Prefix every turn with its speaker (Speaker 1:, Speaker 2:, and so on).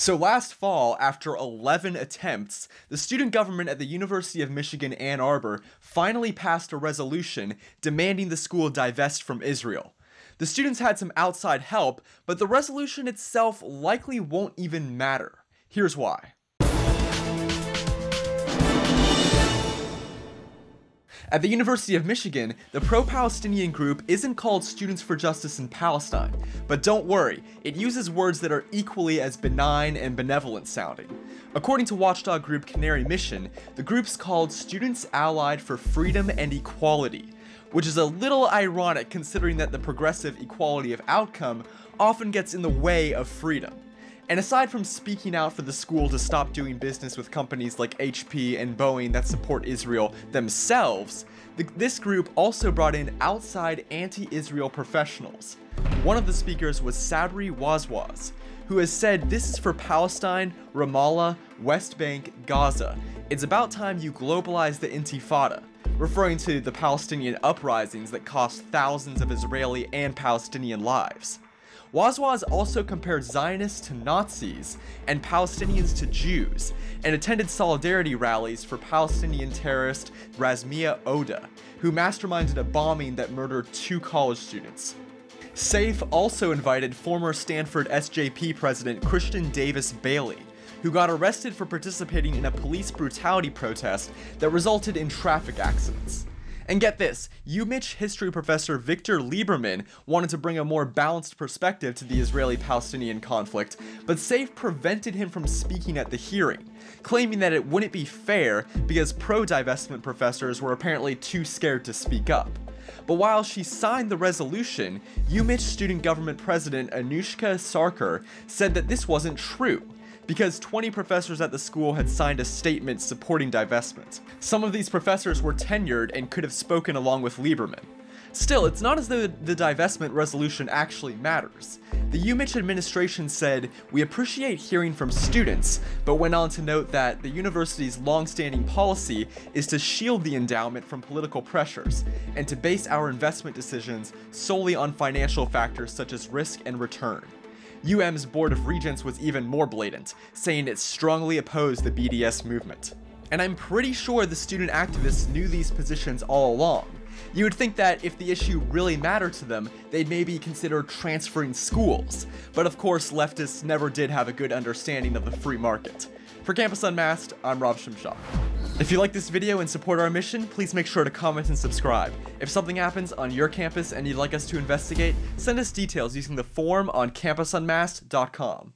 Speaker 1: So last fall, after 11 attempts, the student government at the University of Michigan Ann Arbor finally passed a resolution demanding the school divest from Israel. The students had some outside help, but the resolution itself likely won't even matter. Here's why. At the University of Michigan, the pro-Palestinian group isn't called Students for Justice in Palestine, but don't worry, it uses words that are equally as benign and benevolent sounding. According to watchdog group Canary Mission, the group's called Students Allied for Freedom and Equality, which is a little ironic considering that the progressive equality of outcome often gets in the way of freedom. And aside from speaking out for the school to stop doing business with companies like HP and Boeing that support Israel themselves, the, this group also brought in outside anti-Israel professionals. One of the speakers was Sabri Wazwaz, who has said this is for Palestine, Ramallah, West Bank, Gaza. It's about time you globalize the intifada, referring to the Palestinian uprisings that cost thousands of Israeli and Palestinian lives. Wazwaz also compared Zionists to Nazis and Palestinians to Jews, and attended solidarity rallies for Palestinian terrorist Rasmea Odeh, who masterminded a bombing that murdered two college students. SAFE also invited former Stanford SJP president Christian Davis Bailey, who got arrested for participating in a police brutality protest that resulted in traffic accidents. And get this, UMich history professor Victor Lieberman wanted to bring a more balanced perspective to the Israeli-Palestinian conflict, but SAFE prevented him from speaking at the hearing, claiming that it wouldn't be fair because pro-divestment professors were apparently too scared to speak up. But while she signed the resolution, UMich student government president Anushka Sarkar said that this wasn't true, because 20 professors at the school had signed a statement supporting divestment. Some of these professors were tenured and could have spoken along with Lieberman. Still, it's not as though the divestment resolution actually matters. The UMich administration said, we appreciate hearing from students, but went on to note that the university's long-standing policy is to shield the endowment from political pressures, and to base our investment decisions solely on financial factors such as risk and return. UM's Board of Regents was even more blatant, saying it strongly opposed the BDS movement. And I'm pretty sure the student activists knew these positions all along. You would think that if the issue really mattered to them, they'd maybe consider transferring schools. But of course, leftists never did have a good understanding of the free market. For Campus Unmasked, I'm Rob Shimshock. If you like this video and support our mission, please make sure to comment and subscribe. If something happens on your campus and you'd like us to investigate, send us details using the form on campusunmasked.com.